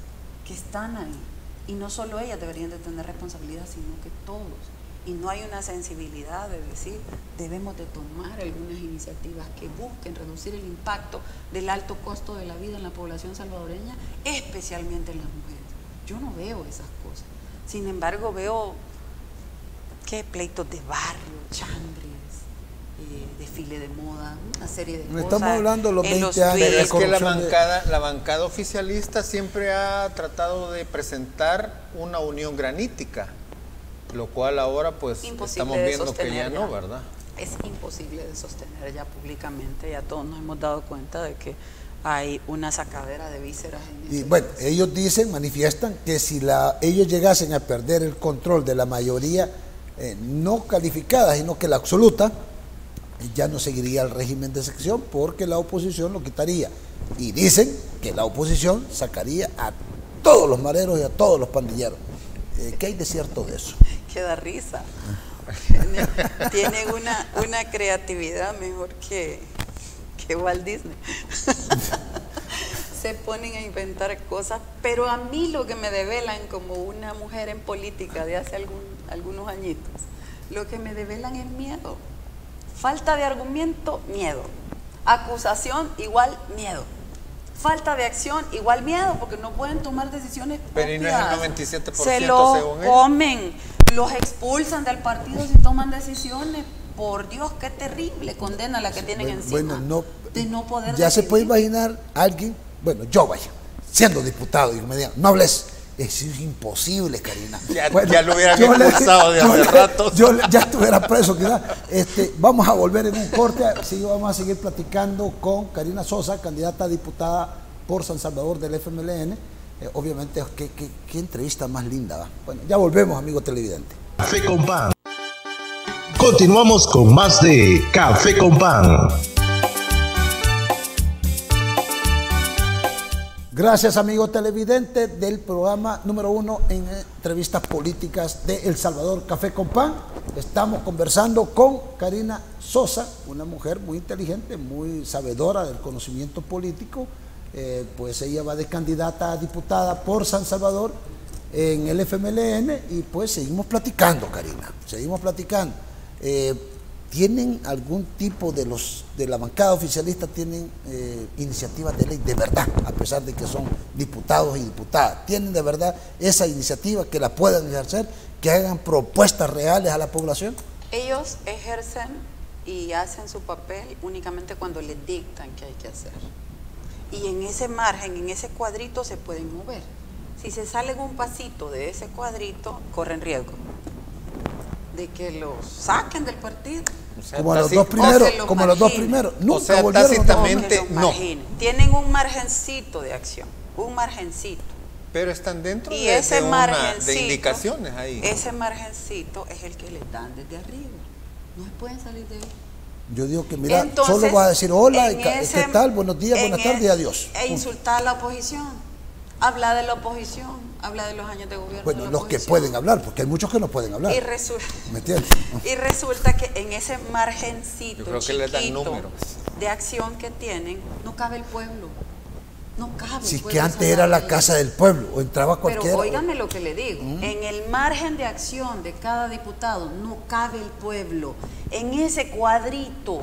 están ahí y no solo ellas deberían de tener responsabilidad, sino que todos y no hay una sensibilidad de decir debemos de tomar algunas iniciativas que busquen reducir el impacto del alto costo de la vida en la población salvadoreña, especialmente en las mujeres. Yo no veo esas cosas. Sin embargo, veo que pleitos de barrio, chambres, eh, desfile de moda, una serie de cosas. Estamos hablando los 20 años. Pero es que la bancada, la bancada oficialista siempre ha tratado de presentar una unión granítica lo cual ahora pues estamos viendo que ya, no, ¿verdad? Es imposible de sostener ya públicamente, ya todos nos hemos dado cuenta de que hay una sacadera de vísceras. En y bueno, ellos dicen, manifiestan que si la, ellos llegasen a perder el control de la mayoría eh, no calificada, sino que la absoluta, ya no seguiría el régimen de sección porque la oposición lo quitaría. Y dicen que la oposición sacaría a todos los mareros y a todos los pandilleros. Eh, ¿Qué hay de cierto de eso? [laughs] que da risa. Tienen una, una creatividad mejor que, que Walt Disney. [laughs] Se ponen a inventar cosas, pero a mí lo que me develan como una mujer en política de hace algún, algunos añitos, lo que me develan es miedo. Falta de argumento, miedo. Acusación, igual miedo falta de acción, igual miedo, porque no pueden tomar decisiones Pero no es el 97% Se lo comen los expulsan del partido si toman decisiones. Por Dios, qué terrible condena la que tienen encima. Bueno, no, de no poder ya se puede imaginar alguien, bueno, yo vaya, siendo diputado, y me digan, no hables. Es imposible, Karina. [laughs] Ya, ya lo hubieran expulsado de hace rato. Yo ya estuviera preso, quizás. Este, vamos a volver en un corte. Sí, vamos a seguir platicando con Karina Sosa, candidata a diputada por San Salvador del FMLN eh, obviamente, ¿qué, qué, entrevista más linda. Bueno, ya volvemos, amigo televidente. Café con pan. Continuamos con más de Café con pan. Gracias, amigo televidente del programa número uno en entrevistas políticas de El Salvador Café con Pan. Estamos conversando con Karina Sosa, una mujer muy inteligente, muy sabedora del conocimiento político eh, pues ella va de candidata a diputada por San Salvador en el FMLN y pues seguimos platicando, Karina, seguimos platicando. Eh, ¿Tienen algún tipo de los de la bancada oficialista tienen eh, iniciativas de ley de verdad, a pesar de que son diputados y diputadas? ¿Tienen de verdad esa iniciativa que la puedan ejercer, que hagan propuestas reales a la población? Ellos ejercen y hacen su papel únicamente cuando les dictan que hay que hacer y en ese margen, en ese cuadrito se pueden mover. Si se salen un pasito de ese cuadrito, corren riesgo de que los saquen del partido. Como los dos primeros, como los dos primeros. Nunca o sea, tácitamente no. Tienen un margencito de acción, un margencito. Pero están dentro de, ese de indicaciones ahí. Ese margencito es el que les dan desde arriba. No pueden salir de ahí. Yo digo que, mira, solo vas a decir hola, ¿qué tal? Buenos días, buenas tardes y adiós. E insultar a la oposición. Habla de la oposición, habla de los años de gobierno. Bueno, los que pueden hablar, porque hay muchos que no pueden hablar. Y, resulta, [laughs] y resulta que en ese margencito de acción que tienen, no cabe el pueblo. No cabe. Si que antes era la casa del pueblo, o entraba cualquiera. Pero óigame lo que le digo. Mm. En el margen de acción de cada diputado no cabe el pueblo. En ese cuadrito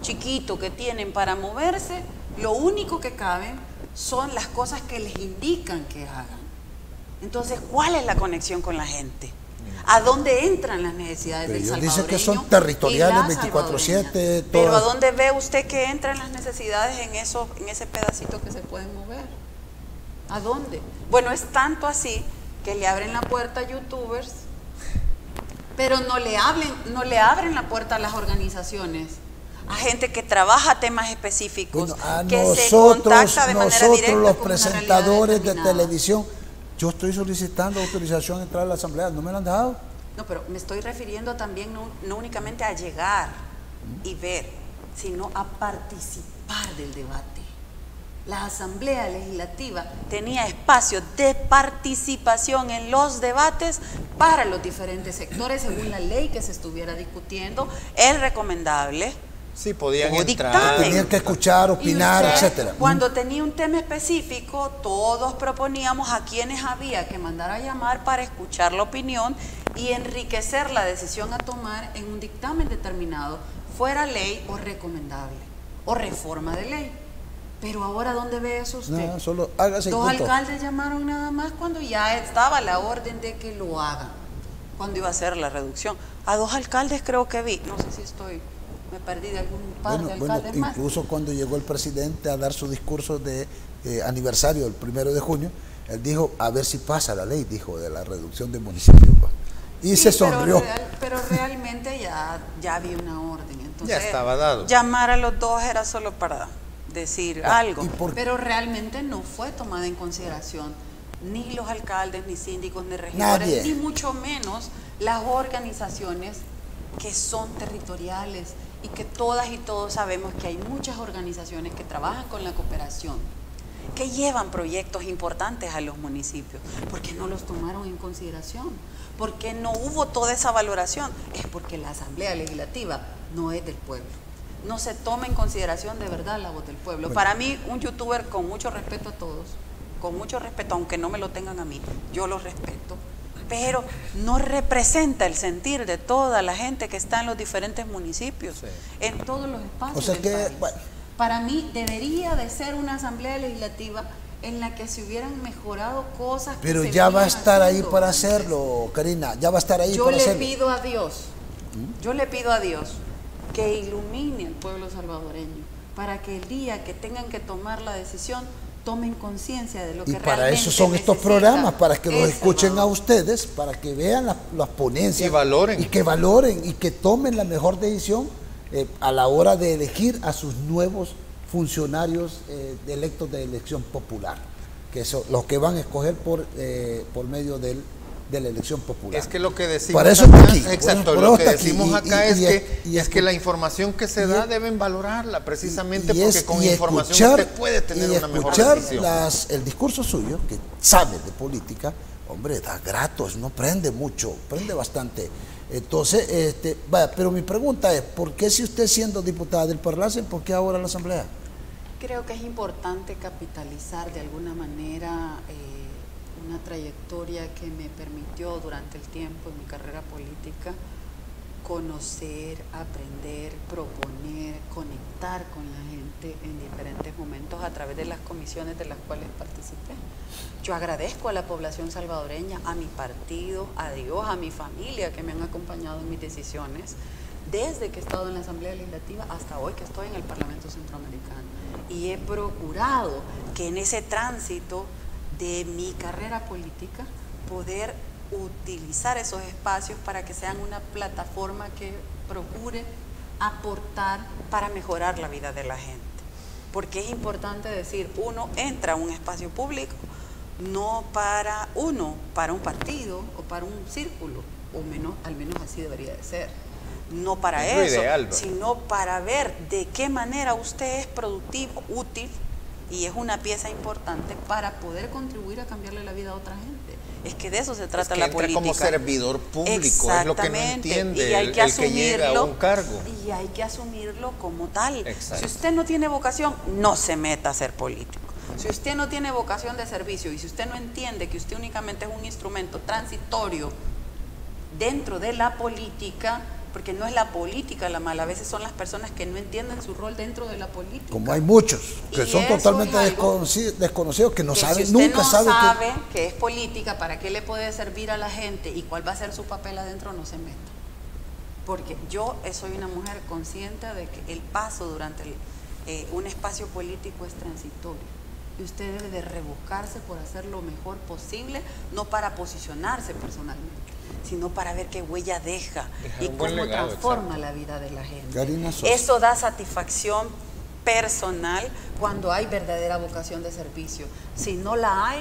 chiquito que tienen para moverse, lo único que cabe son las cosas que les indican que hagan. Entonces, ¿cuál es la conexión con la gente? ¿A dónde entran las necesidades del salvadoreño? Dice que son territoriales 24/7. Pero ¿a dónde ve usted que entran las necesidades en, eso, en ese pedacito que se pueden mover? ¿A dónde? Bueno, es tanto así que le abren la puerta a youtubers, pero no le, hablen, no le abren la puerta a las organizaciones a gente que trabaja temas específicos, que se contacta de manera directa los presentadores de televisión yo estoy solicitando autorización a entrar a la asamblea, ¿no me la han dado? No, pero me estoy refiriendo también no, únicamente a llegar y ver, sino a participar del debate. la Asamblea Legislativa tenía espacio de participación en los debates para los diferentes sectores según la ley que se estuviera discutiendo. Es recomendable. Sí, podían entrar. Tenían que escuchar, opinar, etcétera. Cuando tenía un tema específico, todos proponíamos a quienes había que mandar a llamar para escuchar la opinión y enriquecer la decisión a tomar en un dictamen determinado, fuera ley o recomendable, o reforma de ley. Pero ahora, ¿dónde ve eso usted? No, solo hágase Dos alcaldes llamaron nada más cuando ya estaba la orden de que lo hagan. Cuando iba a ser la reducción. A dos alcaldes creo que vi. No sé si estoy, me perdí de algún par de alcaldes bueno, Incluso cuando llegó el presidente a dar su discurso de eh, aniversario el primero de junio, él dijo, a ver si pasa la ley, dijo, de la reducción de municipios. Y se sonrió. Pero, realmente ya, ya había una orden. Entonces, ya estaba dado. Llamar a los dos era solo para decir ah, algo, pero realmente no fue tomada en consideración ni los alcaldes, ni síndicos, ni regidores, ni mucho menos las organizaciones que son territoriales y que todas y todos sabemos que hay muchas organizaciones que trabajan con la cooperación, que llevan proyectos importantes a los municipios. ¿Por qué no los tomaron en consideración? ¿Por qué no hubo toda esa valoración? Es porque la Asamblea Legislativa no es del pueblo no se toma en consideración de verdad la voz del pueblo. Para mí, un youtuber con mucho respeto a todos, con mucho respeto, aunque no me lo tengan a mí, yo lo respeto, pero no representa el sentir de toda la gente que está en los diferentes municipios, en todos los espacios. O sea que, Para mí debería de ser una asamblea legislativa en la que se hubieran mejorado cosas. Pero ya va a estar ahí para hacerlo, Karina, ya va a estar ahí yo le pido a Dios, ¿Mm? yo le pido a Dios que ilumine al pueblo salvadoreño, para que el día que tengan que tomar la decisión tomen conciencia de lo que y para eso son estos programas, para que los escuchen a ustedes, para que vean las, ponencias y valoren. y que valoren y que tomen la mejor decisión eh, a la hora de elegir a sus nuevos funcionarios eh, electos de elección popular, que son los que van a escoger por, eh, por medio del de la elección popular. Es que lo que decimos Para eso acá, aquí. exacto, lo que decimos acá es, que, es que la información que se da deben valorarla precisamente porque con información usted puede tener una mejor decisión. Las, el discurso suyo, que sabe de política, hombre, da gratos, no prende mucho, prende bastante. Entonces, este, vaya, pero mi pregunta es, ¿por qué si usted siendo diputada del Parlacen, por qué ahora la Asamblea? Creo que es importante capitalizar de alguna manera eh, una trayectoria que me permitió durante el tiempo en mi carrera política conocer, aprender, proponer, conectar con la gente en diferentes momentos a través de las comisiones de las cuales participé. Yo agradezco a la población salvadoreña, a mi partido, a Dios, a mi familia que me han acompañado en mis decisiones desde que he estado en la Asamblea Legislativa hasta hoy que estoy en el Parlamento Centroamericano. Y he procurado que en ese tránsito de mi carrera política poder utilizar esos espacios para que sean una plataforma que procure aportar para mejorar la vida de la gente. Porque es importante decir, uno entra a un espacio público no para uno, para un partido o para un círculo, o menos, al menos así debería de ser. No para eso, sino para ver de qué manera usted es productivo, útil y es una pieza importante para poder contribuir a cambiarle la vida a otra gente. Es que de eso se trata la política. como servidor público, es lo que no entiende y hay que asumirlo, un cargo. Y hay que asumirlo como tal. Si usted no tiene vocación, no se meta a ser político. Si usted no tiene vocación de servicio y si usted no entiende que usted únicamente es un instrumento transitorio dentro de la política, porque no es la política la mala, a veces son las personas que no entienden su rol dentro de la política. Como hay muchos que son totalmente desconocidos, que no saben, si nunca no sabe que... es política, para qué le puede servir a la gente y cuál va a ser su papel adentro, no se meta. Porque yo soy una mujer consciente de que el paso durante eh, un espacio político es transitorio y usted debe de rebuscarse por hacer lo mejor posible, no para posicionarse personalmente sino para ver qué huella deja y cómo transforma la vida de la gente. Eso da satisfacción personal cuando hay verdadera vocación de servicio. Si no la hay,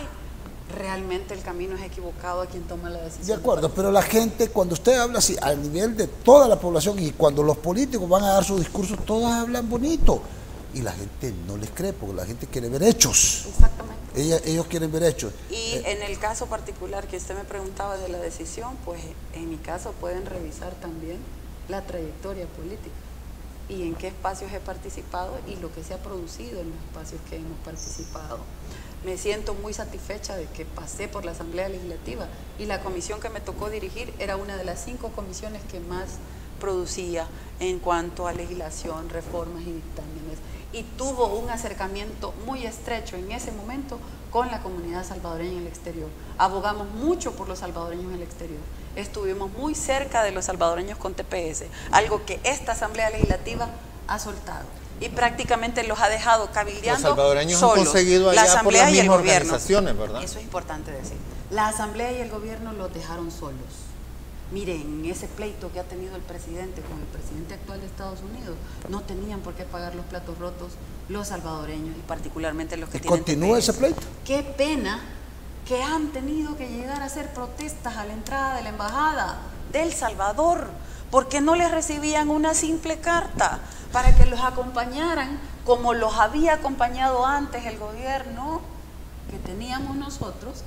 realmente el camino es equivocado a quien toma la decisión. De acuerdo, pero la gente, cuando usted habla así, a nivel de toda la población y cuando los políticos van a dar sus discursos, todos hablan bonito. Y la gente no les cree porque la gente quiere ver hechos. Exactamente. ellos quieren ver hechos. Y eh, en el caso particular que usted me preguntaba de la decisión, pues en mi caso pueden revisar también la trayectoria política y en qué espacios he participado y lo que se ha producido en los espacios que hemos participado. Me siento muy satisfecha de que pasé por la Asamblea Legislativa y la comisión que me tocó dirigir era una de las cinco comisiones que más producía en cuanto a legislación, reformas y dictámenes. Y tuvo un acercamiento muy estrecho en ese momento con la comunidad salvadoreña en el exterior. Abogamos mucho por los salvadoreños en el exterior. Estuvimos muy cerca de los salvadoreños con TPS, algo que esta Asamblea Legislativa ha soltado y prácticamente los ha dejado cabildeando Los salvadoreños han conseguido allá la Asamblea por las y el gobierno. ¿verdad? Eso es importante decir. La Asamblea y el gobierno los dejaron solos Miren, ese pleito que ha tenido el presidente con el presidente actual de Estados Unidos, no tenían por qué pagar los platos rotos los salvadoreños y particularmente los que tienen ¿Continúa ese pleito? Qué pena que han tenido que llegar a hacer protestas a la entrada de la embajada del Salvador porque no les recibían una simple carta para que los acompañaran como los había acompañado antes el gobierno que teníamos nosotros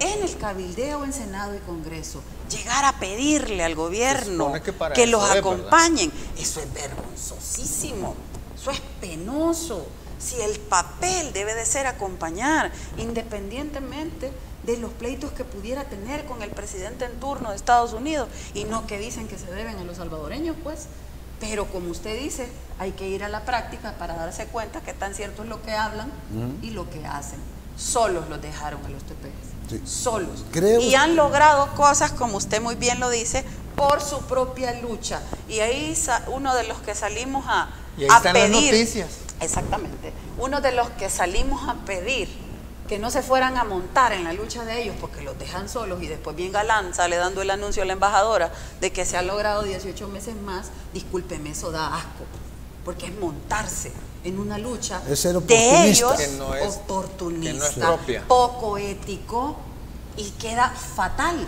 en el cabildeo en Senado y Congreso, llegar a pedirle al gobierno que, los acompañen, eso es vergonzosísimo, eso es penoso. Si el papel debe de ser acompañar, independientemente de los pleitos que pudiera tener con el presidente en turno de Estados Unidos, y no que dicen que se deben a los salvadoreños, pues, pero como usted dice, hay que ir a la práctica para darse cuenta que tan cierto es lo que hablan y lo que hacen. Solos los dejaron a los TPS solos. y han logrado cosas, como usted muy bien lo dice, por su propia lucha. Y ahí uno de los que salimos a, y ahí están pedir. Las noticias. Exactamente. Uno de los que salimos a pedir que no se fueran a montar en la lucha de ellos porque los dejan solos y después bien galán sale dando el anuncio a la embajadora de que se ha logrado 18 meses más, discúlpeme, eso da asco, porque es montarse en una lucha de ellos oportunista, poco ético y queda fatal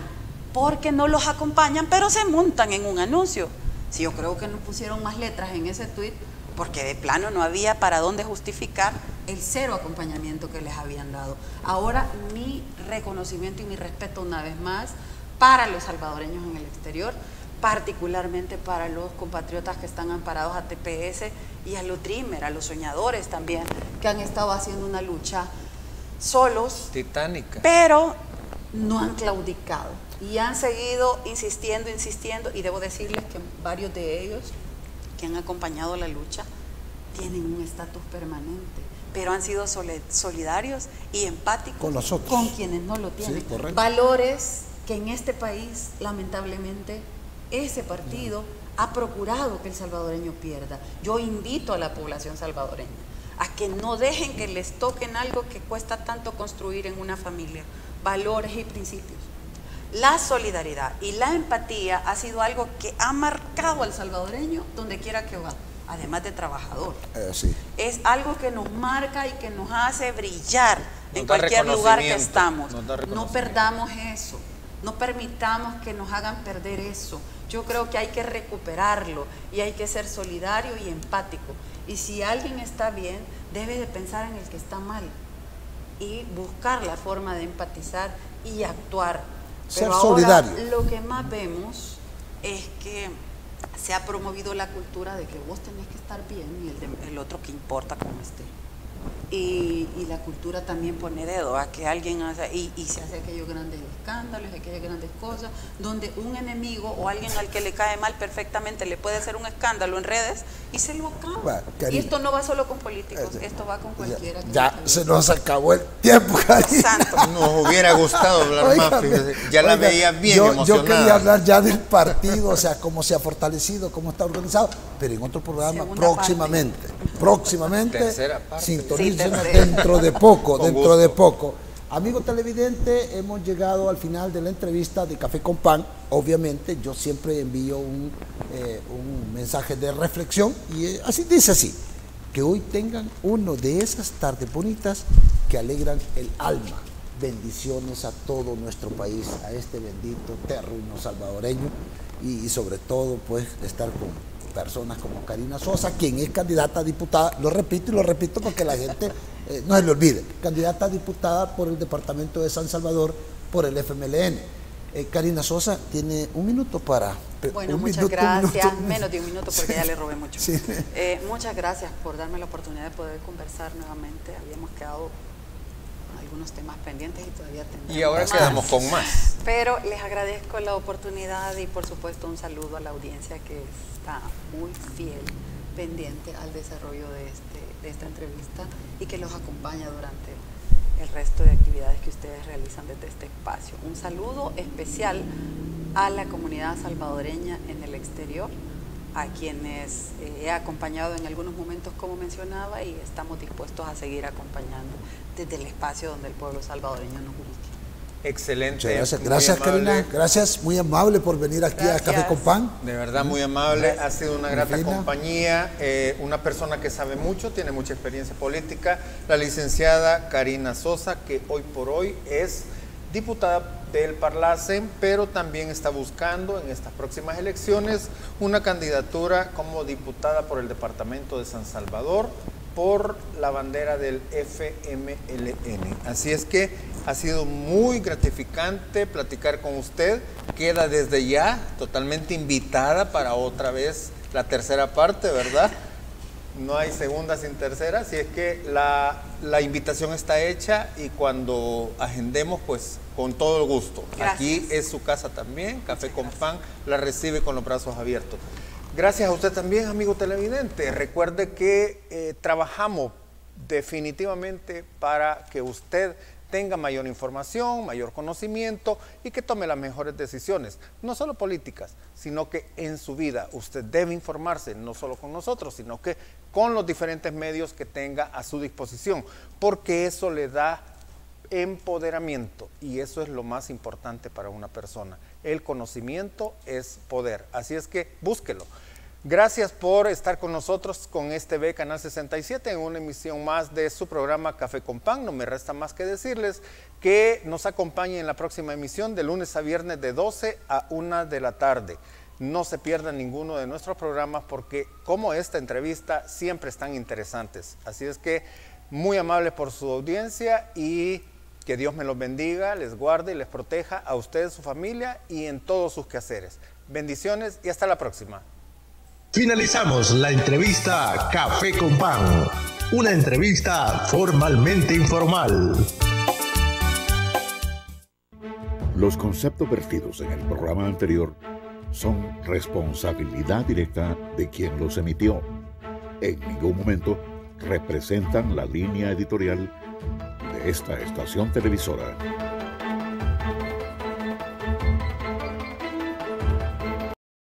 porque no los acompañan, pero se montan en un anuncio. Si yo creo que no pusieron más letras en ese tweet porque de plano no había para dónde justificar el cero acompañamiento que les habían dado. Ahora mi reconocimiento y mi respeto una vez más para los salvadoreños en el exterior particularmente para los compatriotas que están amparados a TPS y a los Dreamer, a los soñadores también, que han estado haciendo una lucha solos. Titánica. Pero no han claudicado y han seguido insistiendo, insistiendo, y debo decirles que varios de ellos que han acompañado la lucha tienen un estatus permanente, pero han sido solidarios y empáticos con, con quienes no lo tienen. Valores que en este país, lamentablemente, ese partido ha procurado que el salvadoreño pierda. Yo invito a la población salvadoreña a que no dejen que les toquen algo que cuesta tanto construir en una familia, valores y principios. La solidaridad y la empatía ha sido algo que ha marcado al salvadoreño donde quiera que va, además de trabajador. Eh, es algo que nos marca y que nos hace brillar en cualquier lugar que estamos. No perdamos eso. No permitamos que nos hagan perder eso. Yo creo que hay que recuperarlo y hay que ser solidario y empático. Y si alguien está bien, debe de pensar en el que está mal y buscar la forma de empatizar y actuar. Ser solidario. Lo que más vemos es que se ha promovido la cultura de que vos tenés que estar bien y el, el otro que importa cómo esté. Y, la cultura también pone dedo a que alguien hace, y, se hace aquellos grandes escándalos, aquellas grandes cosas, donde un enemigo o alguien al que le cae mal perfectamente le puede hacer un escándalo en redes y se lo acaba. y esto no va solo con políticos, eh, esto va con cualquiera. Ya, se nos acabó el tiempo, Santo. [laughs] Nos hubiera gustado hablar más, ya la veía bien yo, emocionada. Yo quería hablar ya del partido, o sea, cómo se ha fortalecido, cómo está organizado, pero en otro programa próximamente, próximamente, Tercera parte dentro de poco, dentro de poco. Amigo televidente, hemos llegado al final de la entrevista de Café con Pan. Obviamente, yo siempre envío un, eh, un mensaje de reflexión y eh, así dice así, que hoy tengan uno de esas tardes bonitas que alegran el alma. Bendiciones a todo nuestro país, a este bendito terruño salvadoreño y, sobre todo pues estar con personas como Karina Sosa, quien es candidata a diputada, lo repito y lo repito porque la gente [laughs] eh, no se le olvide, candidata a diputada por el departamento de San Salvador por el FMLN. Eh, Karina Sosa tiene un minuto para... Bueno, muchas gracias. [laughs] Menos de un minuto porque ya le robé mucho. Eh, muchas gracias por darme la oportunidad de poder conversar nuevamente. Habíamos quedado algunos temas pendientes y todavía tenemos. Y ahora quedamos con más. Pero les agradezco la oportunidad y por supuesto un saludo a la audiencia que está muy fiel, pendiente al desarrollo de, este, de esta entrevista y que los acompaña durante el resto de actividades que ustedes realizan desde este espacio. Un saludo especial a la comunidad salvadoreña en el exterior, a quienes eh, he acompañado en algunos momentos, como mencionaba, y estamos dispuestos a seguir acompañando desde el espacio donde el pueblo salvadoreño nos ubique. Excelente. gracias, gracias Karina. Gracias, muy amable por venir aquí a Café con Pan. De verdad, muy amable. Ha sido una grata compañía. Eh, una persona que sabe mucho, tiene mucha experiencia política. La licenciada Karina Sosa, que hoy por hoy es diputada del Parlacen, pero también está buscando en estas próximas elecciones una candidatura como diputada por el departamento de San Salvador por la bandera del FMLN. Así es que ha sido muy gratificante platicar con usted. Queda desde ya totalmente invitada para otra vez la tercera parte, ¿verdad? No hay segunda sin tercera, así es que la, la invitación está hecha y cuando agendemos, pues con todo el gusto. Aquí es su casa también, Café con Pan, la recibe con los brazos abiertos. Gracias a usted también, amigo televidente. Recuerde que eh, trabajamos definitivamente para que usted tenga mayor información, mayor conocimiento y que tome las mejores decisiones, no solo políticas, sino que en su vida usted debe informarse, no solo con nosotros, sino que con los diferentes medios que tenga a su disposición, porque eso le da empoderamiento y eso es lo más importante para una persona. El conocimiento es poder, así es que búsquelo. Gracias por estar con nosotros con este B Canal 67 en una emisión más de su programa Café con Pan. No me resta más que decirles que nos acompañen en la próxima emisión de lunes a viernes de 12 a 1 de la tarde. No se pierdan ninguno de nuestros programas porque como esta entrevista siempre están interesantes. Así es que muy amables por su audiencia y que Dios me los bendiga, les guarde y les proteja a ustedes, su familia y en todos sus quehaceres. Bendiciones y hasta la próxima. Finalizamos la entrevista Café con Pan, una entrevista formalmente informal. Los conceptos vertidos en el programa anterior son responsabilidad directa de quien los emitió. En ningún momento representan la línea editorial de esta estación televisora.